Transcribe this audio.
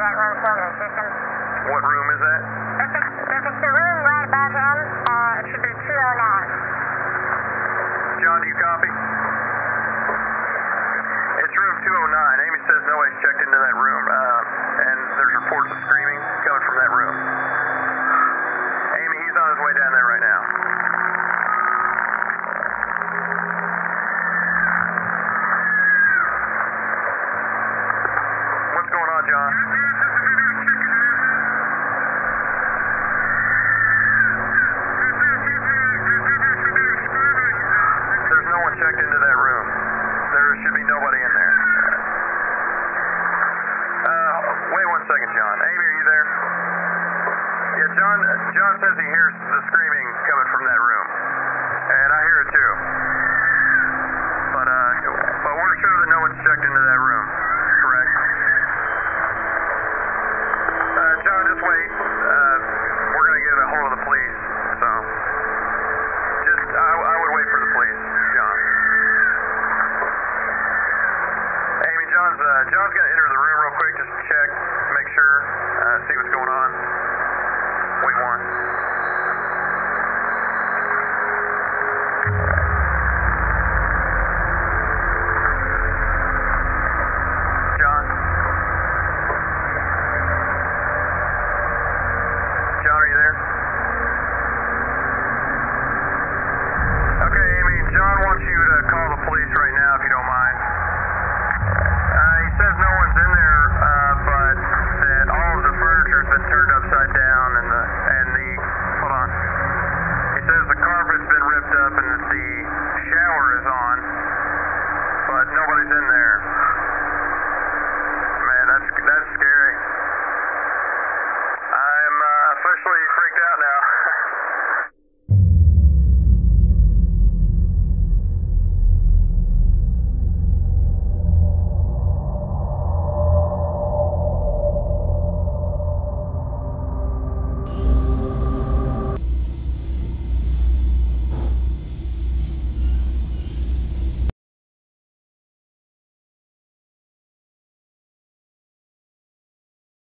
that room filming system. What room is that? If it's, if it's the room right above him, uh, it should be 209. John, do you copy? It's room 209. Amy says nobody's checked into that room, uh, and there's reports of screaming second, John. Amy, are you there? Yeah, John. John says he hears the screaming